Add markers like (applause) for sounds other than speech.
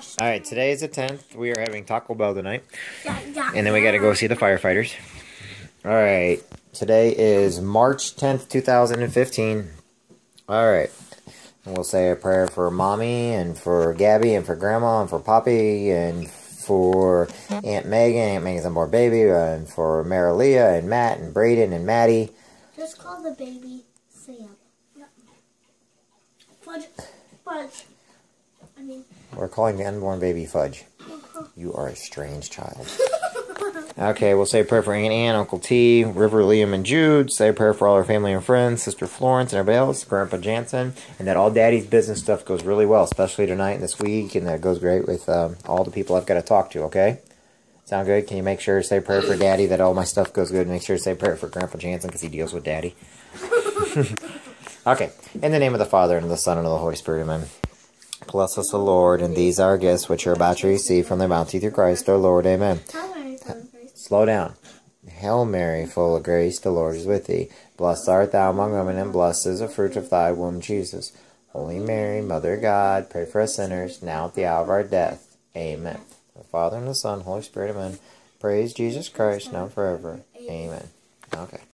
gosh. All right, today is the 10th. We are having Taco Bell tonight. Yeah, yeah, And then we got to go see the firefighters. All right, today is March 10th, 2015. All right. And we'll say a prayer for Mommy and for Gabby and for Grandma and for Poppy and for Aunt Megan, Aunt Megan's a unborn baby, and for Marilia and Matt and Braden and Maddie. Just call the baby Sam. Fudge. Fudge. I mean, We're calling the unborn baby Fudge. You are a strange child. (laughs) Okay, we'll say a prayer for Aunt Ann, Uncle T, River, Liam, and Jude. Say a prayer for all our family and friends, Sister Florence and everybody else, Grandpa Jansen, and that all Daddy's business stuff goes really well, especially tonight and this week, and that it goes great with um, all the people I've got to talk to. Okay, sound good? Can you make sure to say a prayer for Daddy that all my stuff goes good? Make sure to say a prayer for Grandpa Jansen because he deals with Daddy. (laughs) (laughs) okay, in the name of the Father and of the Son and of the Holy Spirit, Amen. Bless us, O Lord, and these our gifts which are about to receive from thy bounty through Christ our Lord. Amen. Slow down. Hail Mary, full of grace, the Lord is with thee. Blessed art thou among women, and blessed is the fruit of thy womb, Jesus. Holy Mary, Mother of God, pray for us sinners, now at the hour of our death. Amen. The Father and the Son, Holy Spirit, amen. Praise Jesus Christ, now and forever. Amen. Okay.